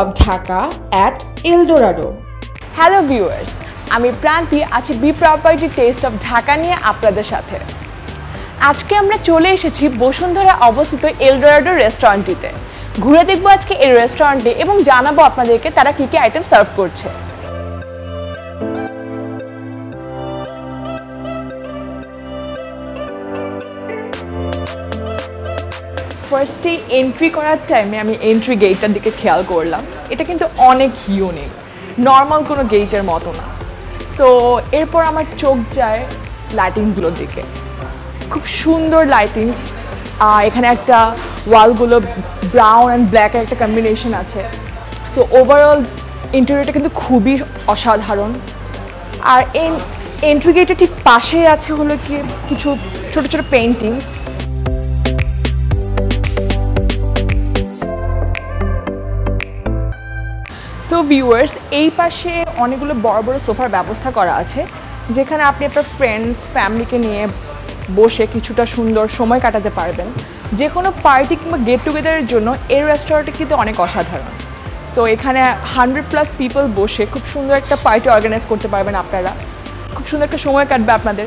Of Dhaka at Eldorado hello viewers আমি প্রান্তি, আছি B property taste of Dhaka নিয়ে আপনাদের সাথে। আজকে আমরা চলে এসেছি বসুন্ধরা অবস্থিত এলডোরাডো রেস্টুরেন্টটিতে ঘুরে দেখব আজকে এই রেস্টুরেন্টে এবং জানাব আপনাদেরকে তারা কী কী আইটেম সার্ভ করছে। ফার্স্টে এন্ট্রি করার টাইমে আমি এন্ট্রি গেটটার দিকে খেয়াল করলাম। এটা কিন্তু অনেক ইউনিক নর্মাল কোনো গেটের মতো না। সো এরপর আমার চোখ যায় লাইটিংসগুলোর দিকে। খুব সুন্দর লাইটিংস এখানে একটা ওয়ালগুলো ব্রাউন অ্যান্ড ব্ল্যাকের একটা কম্বিনেশন আছে। সো ওভারঅল ইন্টেরিয়রটা কিন্তু খুবই অসাধারণ। আর এন্ট্রি গেটের ঠিক পাশেই আছে হলো কি কিছু ছোট ছোট পেন্টিংস সো ভিউয়ার্স এই পাশে অনেকগুলো বড় বড় সোফার ব্যবস্থা করা আছে, যেখানে আপনি আপনার ফ্রেন্ডস ফ্যামিলিকে নিয়ে বসে কিছুটা সুন্দর সময় কাটাতে পারবেন। যে কোনো পার্টি কিংবা গেট টুগেদারের জন্য এই রেস্টুরেন্টটা কিন্তু অনেক অসাধারণ। সো এখানে হান্ড্রেড প্লাস পিপল বসে খুব সুন্দর একটা পার্টি অর্গানাইজ করতে পারবেন আপনারা। খুব সুন্দর একটা সময় কাটবে আপনাদের।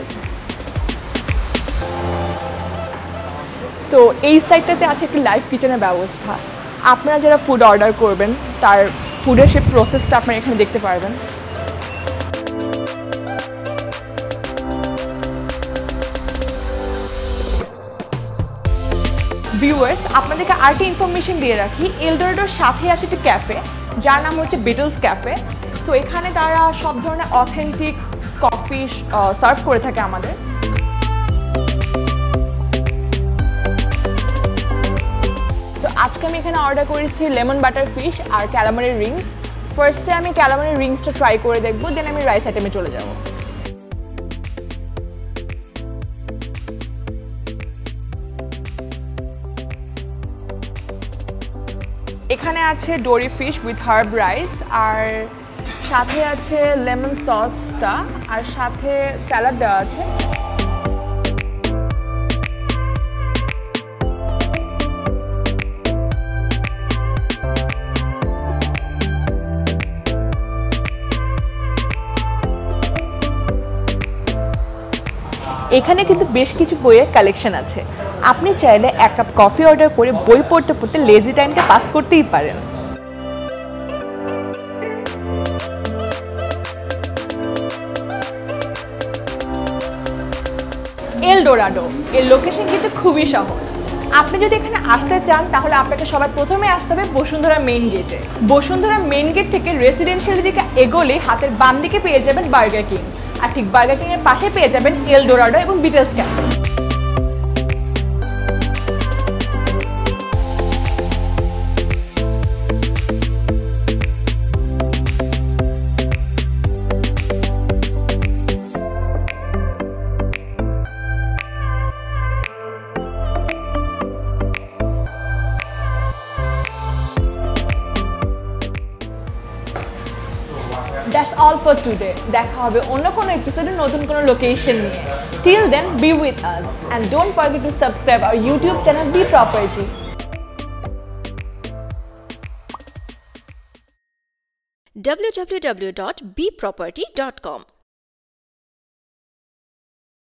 সো এই সাইডটাতে আছে একটি লাইভ কিচেনের ব্যবস্থা। আপনারা যারা ফুড অর্ডার করবেন, তার ফুডের সেই প্রসেসটা আপনারা এখানে দেখতে পারবেন। ভিউয়ার্স আপনাদেরকে আরেকটি ইনফরমেশন দিয়ে রাখি। এলডোরাডোর সাথে আছে একটি ক্যাফে যার নাম হচ্ছে বিটলস ক্যাফে সো এখানে তারা সব ধরনের অথেন্টিক কফি সার্ভ করে থাকে আমাদের। সো আজকে আমি এখানে অর্ডার করেছি লেমন বাটার ফিশ আর ক্যালামারি রিংস ফার্স্টে আমি ক্যালামারি রিংসটা ট্রাই করে দেখব দেন আমি রাইস আইটেমে চলে যাব। এখানে আছে dory fish with herb rice আর সাথে আছে লেমন সসটা আর সাথে স্যালাড দেওয়া আছে। এখানে কিন্তু বেশ কিছু বইয়ের কালেকশন আছে। আপনি চাইলে এক কাপ কফি অর্ডার করে বই পড়তে পড়তে লেজি টাইমটা পাস করতেই পারেন। এল ডোরাডো এর লোকেশন কিন্তু খুবই সহজ। আপনি যদি এখানে আসতে চান, তাহলে আপনাকে সবার প্রথমে আসতে হবে বসুন্ধরা মেইন গেটে বসুন্ধরা মেইন গেট থেকে রেসিডেন্সিয়াল দিকে এগোলে হাতের বাম দিকে পেয়ে যাবেন বার্গার কিং আর ঠিক বার্গার কিং এর পাশে পেয়ে যাবেন এল ডোরাডো এবং Beatles cafe that's all for today দেখা হবে অন্য কোনো এপিসোডে নতুন কোনো লোকেশন নিয়ে till then be with us and don't forget to subscribe our YouTube channel B property www.bproperty.com